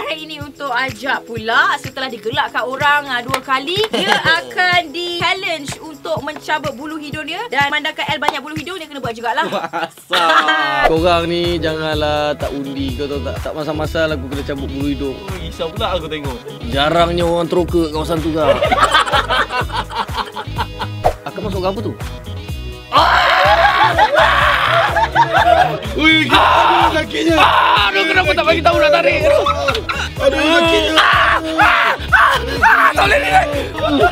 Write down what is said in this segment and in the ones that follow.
hari ini untuk ajak pula setelah digelakkan orang uh, dua kali, dia akan di challenge untuk mencabut bulu hidung dia dan mandangkan L banyak bulu hidung dia kena buat jugalah. Asal. Korang ni janganlah tak undi kau tahu tak tak masa-masa aku kena cabut bulu hidung. Oh, risau pula aku tengok. Jarangnya orang teroka kawasan tu kau. Akan masuk apa tu? Ui, aduh sakitnya. Aduh, kenapa tak bagi tahu nak tarik? Aduh, aduh sakitnya. Tak boleh ni. Aduh,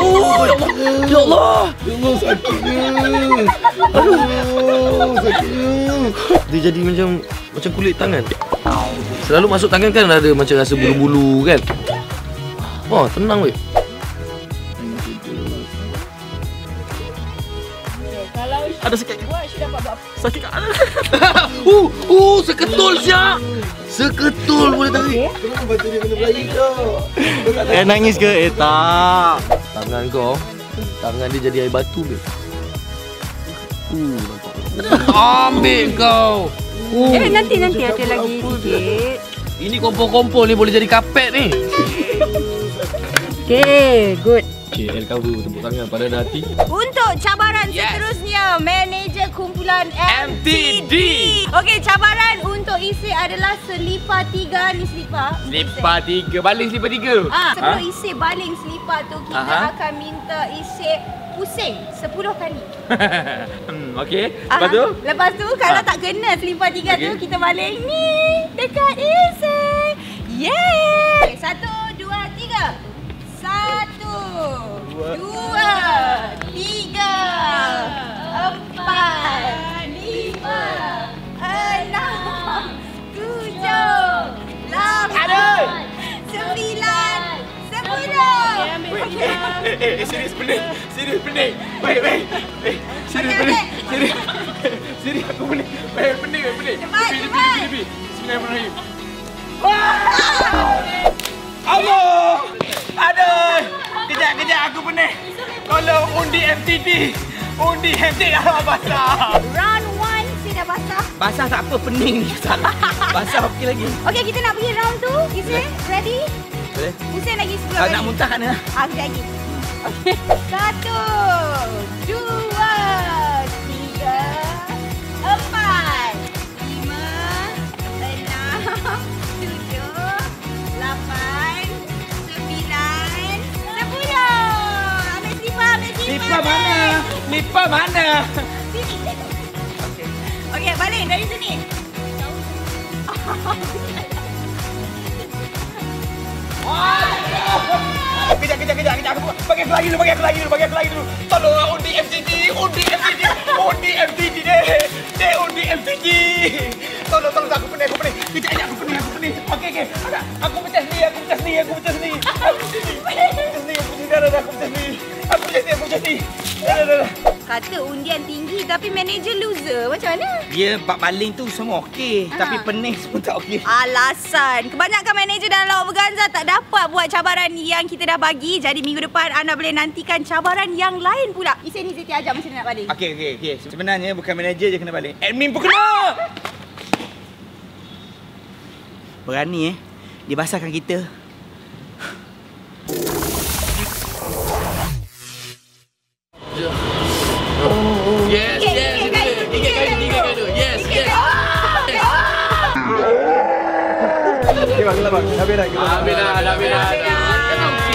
Oh, ya Allah. Ya Allah. Ya Allah sakitnya. Aduh, sakitnya. Dia jadi macam macam kulit tangan. Selalu masuk tangan kan ada macam rasa bulu-bulu kan. Wah, tenang weh. Kalau Ada sakit. buat Syed dapat buat Sakit kat Uh, uh, seketul siap. Seketul boleh tarik. Kenapa batu dia kena berlari kau? Eh nangis ke? Eh tak. Tangan kau, tangan dia jadi air batu dia. Uh, nampak. Ambil kau. Uh. Eh nanti nanti ada lagi sikit. Ini kompol-kompol ni boleh jadi kapet ni. Okay, good. Okay, El cover tepuk tangan pada hati. Untuk cabaran Yes. seterusnya, manager kumpulan MTD. Okey, cabaran untuk isi adalah selipar tiga ni selipar. Selipar tiga, baling selipar tiga. Ah, sebelum isi baling selipar tu kita Aha. akan minta isi pusing 10 kali. hmm, okay. Aha. Lepas tu? Lepas tu kalau Ah. tak kena selipar tiga tu Okey. kita baling ni dekat isi. Yeay! Okay, satu, dua, tiga. Satu, dua, tiga, empat, lima, enam, tujuh, lapan, sembilan, sepuluh. Eh, eh, eh, serius pening. Serius pening. Baik, baik. Eh, serius pening. Serius. Serius aku pening. Baik, pening, baik, pening. Cepat, Lebih, lebih, cepat. Bismillahirrahmanirrahim. Allah! Aku pening. Tolong undi MTD. Undi MTD. Ah, basah. Round one saya dah basah. Basah tak apa, pening je tak. Basah okey lagi. Okey, kita nak pergi round tu. Isi, ready? Boleh? Pusing lagi 10 Tak kali. nak muntah kat mana? Ah, kejap lagi. Okey. Satu, dua, Lipa mana? Lipa mana? Sini. Okey, balik dari sini. Kejap, kejap, kejap, kejap. Aku bagi aku lagi dulu, bagi aku lagi dulu, bagi aku lagi dulu. Tolong lah, undi MTG, undi MTG, undi MTG deh. Deh, undi MTG. Tolong, tolong, aku pening, aku pening. Kejap, kejap, aku pening, aku pening. Okey, okey. Aku pecah sendiri, aku pecah sendiri, aku pecah sendiri. Aku pecah sendiri, aku pecah sendiri, aku pecah sendiri, aku pecah sendiri. Kata undian tinggi tapi manager loser. Macam mana? Dia bab baling tu semua okey, tapi pening semua tak okey. Alasan. Kebanyakan manager dalam Lawak Berganza tak dapat buat cabaran yang kita dah bagi. Jadi minggu depan anda boleh nantikan cabaran yang lain pula. Isen ni Siti ajar macam mana nak baling. Okey, okey, okey. Sebenarnya bukan manager je kena balik. Admin pun kena. Berani eh. Dibasahkan kita. Bang, Labira. Labira, Labira. Labira.